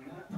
I'm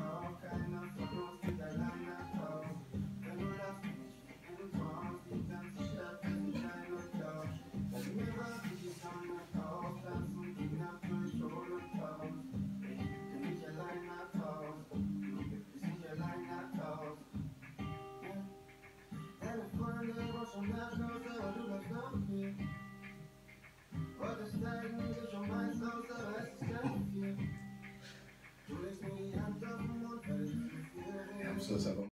Jesús, amor.